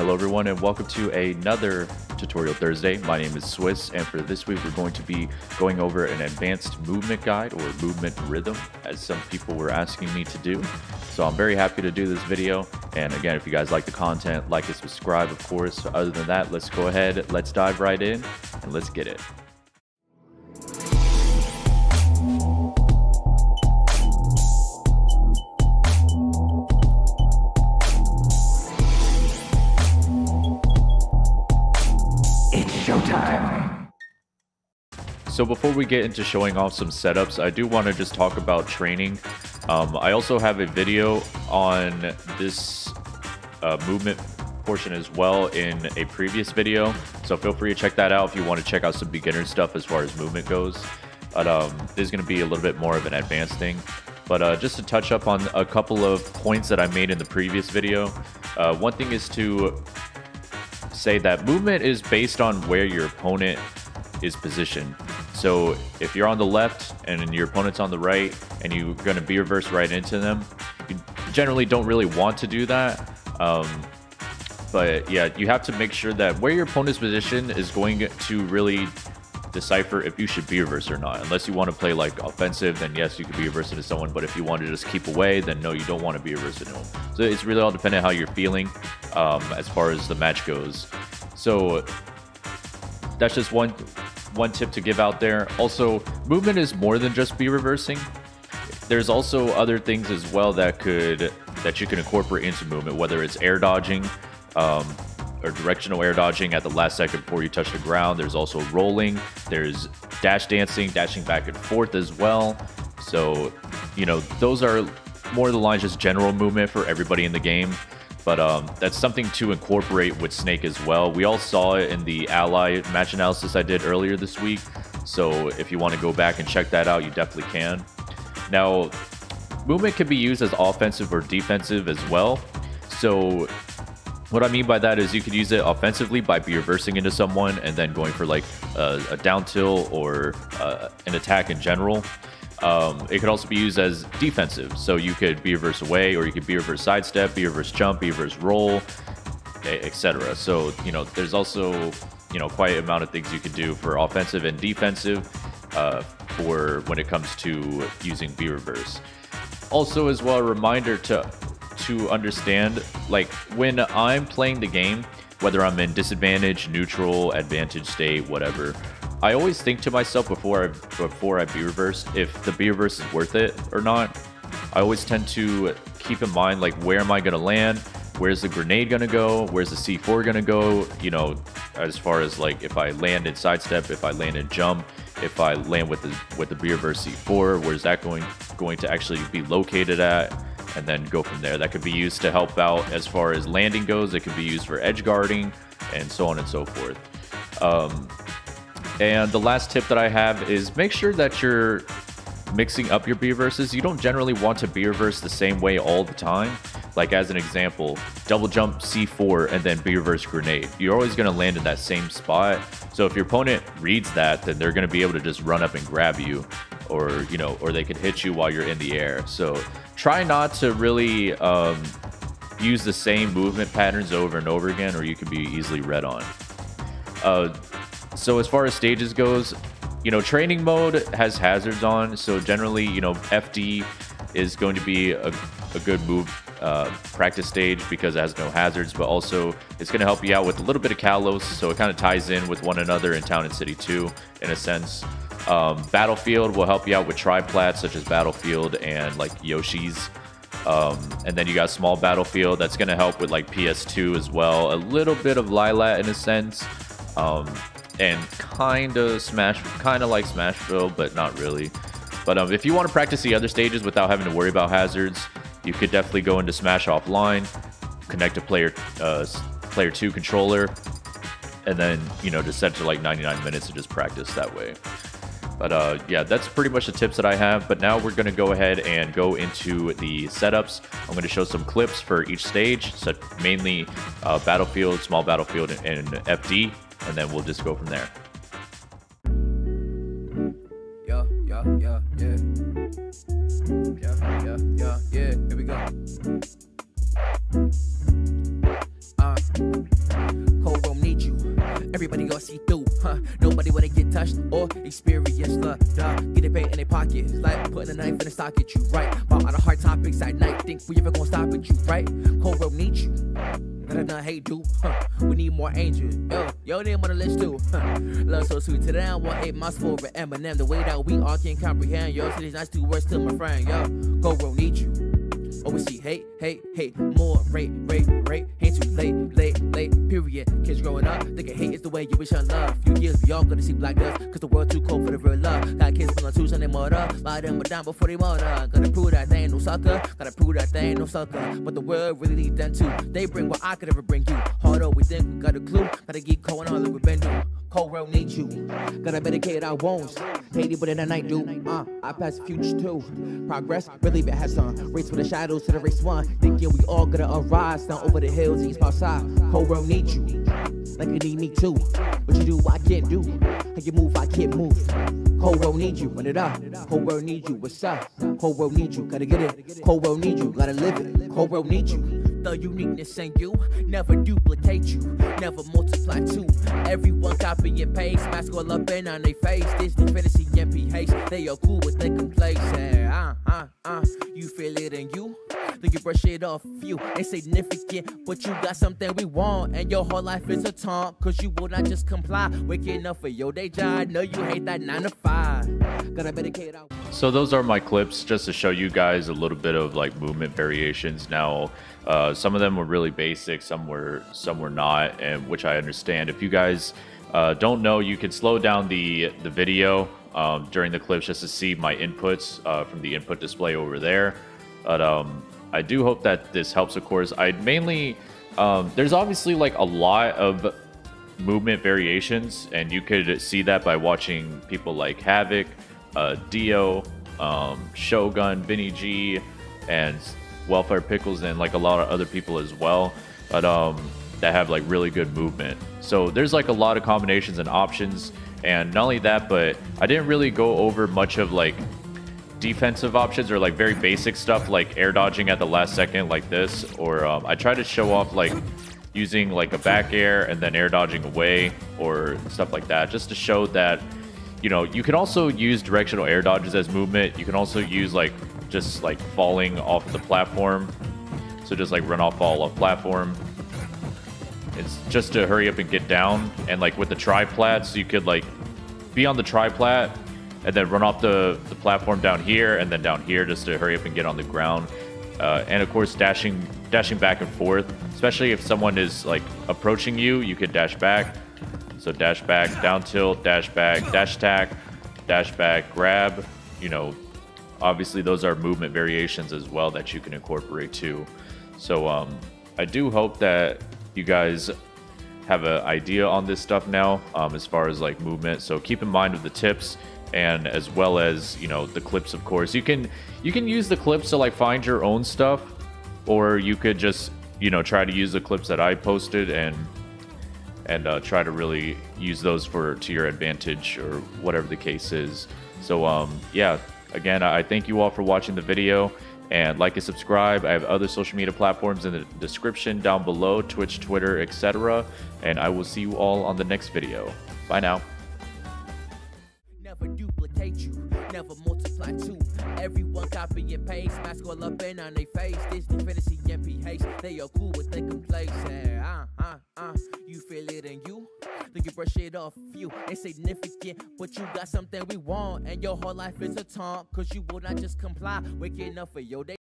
Hello everyone and welcome to another Tutorial Thursday. My name is Swiss and for this week we're going to be going over an advanced movement guide or movement rhythm as some people were asking me to do. So I'm very happy to do this video and again if you guys like the content like and subscribe of course. Other than that let's go ahead let's dive right in and let's get it. So before we get into showing off some setups, I do want to just talk about training. Um, I also have a video on this uh, movement portion as well in a previous video. So feel free to check that out if you want to check out some beginner stuff as far as movement goes. But um, this is going to be a little bit more of an advanced thing. But uh, just to touch up on a couple of points that I made in the previous video. Uh, one thing is to say that movement is based on where your opponent is positioned. So if you're on the left and your opponent's on the right and you're going to B reverse right into them, you generally don't really want to do that. Um, but yeah, you have to make sure that where your opponent's position is going to really decipher if you should B reverse or not. Unless you want to play like offensive, then yes, you could B reverse into someone. But if you want to just keep away, then no, you don't want to B reverse into them. So it's really all dependent on how you're feeling um, as far as the match goes. So that's just one one tip to give out there. Also, movement is more than just B reversing. There's also other things as well that could that you can incorporate into movement, whether it's air dodging um, or directional air dodging at the last second before you touch the ground. There's also rolling. There's dash dancing, dashing back and forth as well. So, you know, those are more the lines just general movement for everybody in the game. But um, that's something to incorporate with Snake as well. We all saw it in the Ally match analysis I did earlier this week. So if you want to go back and check that out, you definitely can. Now, movement can be used as offensive or defensive as well. So what I mean by that is you could use it offensively by reversing into someone and then going for like a, a down tilt or uh, an attack in general. Um, it could also be used as defensive. So you could B reverse away, or you could B reverse sidestep, B reverse jump, B reverse roll, etc. So you know, there's also you know quite a amount of things you could do for offensive and defensive uh, for when it comes to using B reverse. Also, as well, a reminder to to understand like when I'm playing the game, whether I'm in disadvantage, neutral, advantage state, whatever. I always think to myself before I before I B reverse if the B reverse is worth it or not. I always tend to keep in mind like where am I gonna land? Where's the grenade gonna go? Where's the C4 gonna go? You know, as far as like if I land in sidestep, if I land in jump, if I land with the with the B reverse C4, where's that going going to actually be located at? And then go from there. That could be used to help out as far as landing goes. It could be used for edge guarding and so on and so forth. Um, and the last tip that I have is make sure that you're mixing up your B reverses. You don't generally want to B reverse the same way all the time. Like as an example, double jump C4 and then B reverse grenade. You're always going to land in that same spot. So if your opponent reads that, then they're going to be able to just run up and grab you or, you know, or they could hit you while you're in the air. So try not to really um, use the same movement patterns over and over again or you could be easily read on. Uh, so as far as stages goes, you know, training mode has hazards on. So generally, you know, FD is going to be a, a good move uh, practice stage because it has no hazards, but also it's going to help you out with a little bit of Kalos. So it kind of ties in with one another in Town and City 2 in a sense. Um, Battlefield will help you out with triplats such as Battlefield and like Yoshi's. Um, and then you got Small Battlefield that's going to help with like PS2 as well. A little bit of Lylat in a sense. Um, and kind of Smash, kind of like Smashville, but not really. But um, if you want to practice the other stages without having to worry about hazards, you could definitely go into Smash offline, connect a player uh, player two controller, and then you know just set to like 99 minutes and just practice that way. But uh, yeah, that's pretty much the tips that I have. But now we're going to go ahead and go into the setups. I'm going to show some clips for each stage, so mainly uh, Battlefield, Small Battlefield, and FD and then we'll just go from there. Yeah, yeah, yeah, yeah. Yeah, yeah, yeah, yeah. Here we go. Uh, Cold room need you. Everybody gonna see through, huh? Nobody wanna get touched or experience love. Duh, get it paid in their pockets. Like putting a knife in a the socket, you right. About all the hard topics at night. Think we ever gonna stop at you, right? Cold room need you. Better than hate do, huh? We need more angels. Yo, yo name on the list too. Huh? Love so sweet Today them. What eight miles for Eminem. The way that we all can comprehend. Yo, these nice two words to my friend. Yo, Cold room need you. Oh, we see hate, hate, hate, more rate, rate, rate. Ain't too late, late, late, period. Kids growing up, thinking hate is the way you wish on love. Few years, we all gonna see black dust, cause the world too cold for the real love. Got kids twos on their mother, lie them down before they mother. Gotta prove that they ain't no sucker, gotta prove that they ain't no sucker. But the world really need them too. They bring what I could ever bring you. Harder, we think we got a clue. Gotta keep going on like we've been doing. Cold road need you. Gotta medicate our wounds. Haiti, but in the night, dude. Uh, I pass future too. Progress, really been has some. Race for the shadows to the race one. Thinking we all gonna arise down over the hills, east by side. Cold road need you. Like you need me too. What you do, I can't do. How you move, I can't move. Cold road need you, run it up. Cold world need you, what's up? Cold world need you, gotta get it. Cold world need you, gotta live it. Cold world need you. The uniqueness in you never duplicate you, never multiply too. Everyone copy and paste, mask all up in on their face. Disney fantasy and PH, they are cool with their complacent. Uh, uh, uh, you feel it in you. Then you brush it off you. Ain't significant, but you got something we want. And your whole life is a taunt, cause you will not just comply. Waking up for your day job, know you hate that 9 to 5. Gotta medicate out. So those are my clips just to show you guys a little bit of like movement variations. Now, uh, some of them were really basic, some were some were not, and which I understand. If you guys uh, don't know, you can slow down the the video um, during the clips just to see my inputs uh, from the input display over there. But um, I do hope that this helps. Of course, I mainly um, there's obviously like a lot of movement variations, and you could see that by watching people like Havoc, uh, Dio, um, Shogun, Vinny G, and Welfare Pickles, and like a lot of other people as well. But um, that have like really good movement. So there's like a lot of combinations and options. And not only that, but I didn't really go over much of like defensive options or like very basic stuff like air dodging at the last second like this. Or um, I try to show off like using like a back air and then air dodging away or stuff like that just to show that you know you can also use directional air dodges as movement. You can also use like just like falling off the platform. So just like run off fall off platform. It's just to hurry up and get down. And like with the triplats you could like be on the triplat and then run off the, the platform down here and then down here just to hurry up and get on the ground. Uh, and of course dashing dashing back and forth. Especially if someone is like approaching you you could dash back. So dash back down tilt dash back dash attack dash back grab. You know obviously those are movement variations as well that you can incorporate too. So um, i do hope that you guys have an idea on this stuff now um, as far as like movement. So keep in mind with the tips and as well as you know the clips of course. You can you can use the clips to like find your own stuff or you could just you know try to use the clips that i posted and and uh, try to really use those for to your advantage or whatever the case is. So um yeah again i thank you all for watching the video and like and subscribe. I have other social media platforms in the description down below twitch twitter etc and i will see you all on the next video. Bye now never multiply too. Everyone copy and paste, mask all up in on their face. Disney fantasy and PH, they are cool with their complacent. Uh, uh, uh, you feel it in you. Then you brush it off you. Ain't significant, but you got something we want. And your whole life is a taunt, cause you will not just comply. Waking up for your day.